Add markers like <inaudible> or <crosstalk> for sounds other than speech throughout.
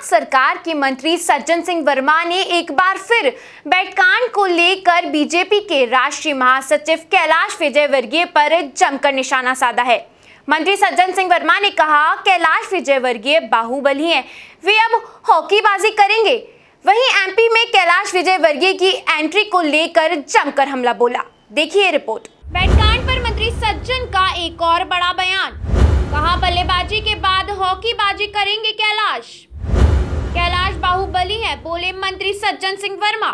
कमलनाथ सरकार के मंत्री सज्जन सिंह वर्मा ने एक बार फिर बैठकांड को लेकर बीजेपी के राष्ट्रीय महासचिव कैलाश विजयवर्गीय पर जमकर निशाना साधा है। मंत्री सज्जन सिंह वर्मा ने कहा, कैलाश विजयवर्गीय बाहुबली हैं। वे अब हॉकीबाजी करेंगे। वहीं एमपी में कैलाश विजयवर्गीय की एंट्री को लेकर जमकर हमला बोला। देखिए रिपोर्ट। बैठकांड पर मंत्री सज्जन का एक और बड़ा बयान। कहा, बल्लेबाजी के बाद हॉकीबाजी करेंगे कैलाश? है, बोले मंत्री सज्जन सिंह वर्मा।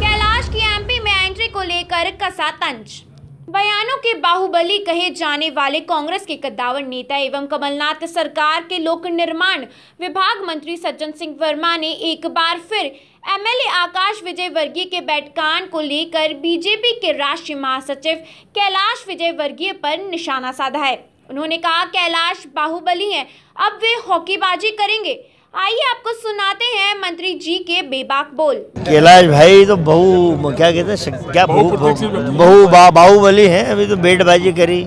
कैलाश की एमपी में एंट्री को लेकर कसा तंज बयानों के बाहुबली कहे जाने वाले कांग्रेस के कद्दावर नेता एवं कमलनाथ सरकार के लोक निर्माण विभाग मंत्री सज्जन सिंह वर्मा ने एक बार फिर एमएलए आकाश विजय वर्गीय के बैठकान को लेकर बीजेपी के राष्ट्रीय महासचिव कैलाश विजय वर्गीय पर निशाना साधा है। उन्होंने कहा, कैलाश बाहुबली हैं, अब वे हॉकीबाजी करेंगे। आइए आपको सुनाते हैं मंत्री जी के बेबाक बोल। कैलाश भाई तो बहु क्या कहते हैं क्या बहु बहु- बहु बाहुबली हैं अभी तो बेटबाजी करी।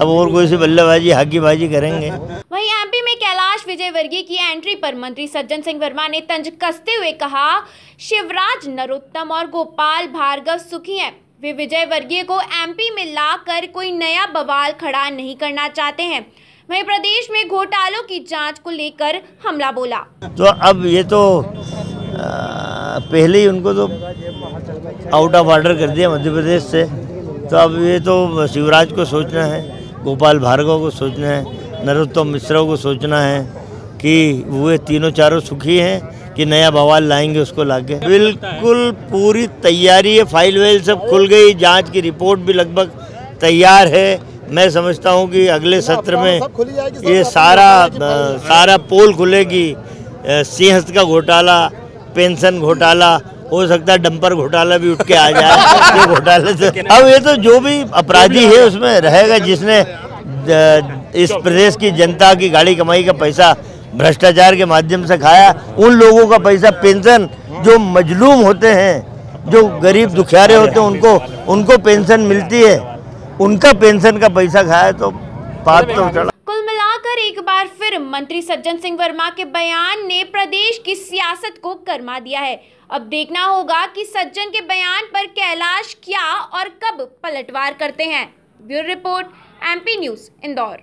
अब और कोई सी बल्लेबाजी हाकीबाजी करेंगे। वहीं एमपी में कैलाश विजयवर्गीय की एंट्री पर मंत्री सज्जन सिंह वर्मा ने तंज कसते हुए कहा शिवराज नरोत्तम और गोपाल भार्गव सुखी हैं। वे विजयवर्गीय को एमपी में लाकर कोई नया बवाल खड़ा नहीं करना चाहते हैं। वहीं प्रदेश में घोटालों की जाँच को लेकर हमला बोला। तो अब ये तो पहले ही उनको तो आउट ऑफ़ ऑर्डर कर दिया मध्य प्रदेश से। तो अब ये तो शिवराज को सोचना है, गोपाल भार्गव को सोचना है, नरोत्तम मिश्रा को सोचना है कि वो तीनों चारों सुखी हैं कि नया बवाल लाएँगे उसको लाके। बिल्कुल पूरी तैयारी है फ़ाइल वेल सब खुल गई, जाँच की रिपोर्ट भी लगभग तैयार है। मैं समझता हूँ कि अगले सत्र में ये सारा सारा पोल खुलेगी सिंहस्थ का घोटाला पेंशन घोटाला हो सकता है डंपर घोटाला भी उठ के आ जाए <laughs> ये घोटाले से। अब ये तो जो भी अपराधी है उसमें रहेगा जिसने इस प्रदेश की जनता की गाड़ी कमाई का पैसा भ्रष्टाचार के माध्यम से खाया उन लोगों का पैसा पेंशन जो मजलूम होते हैं जो गरीब दुखियारे होते हैं उनको उनको पेंशन मिलती है। उनका पेंशन का पैसा खाया तो बात तो चढ़ा। कुल मिलाकर एक बार फिर मंत्री सज्जन सिंह वर्मा के बयान ने प्रदेश की सियासत को करमा दिया है। अब देखना होगा कि सज्जन के बयान पर कैलाश क्या और कब पलटवार करते हैं। Bureau report MP news Indore.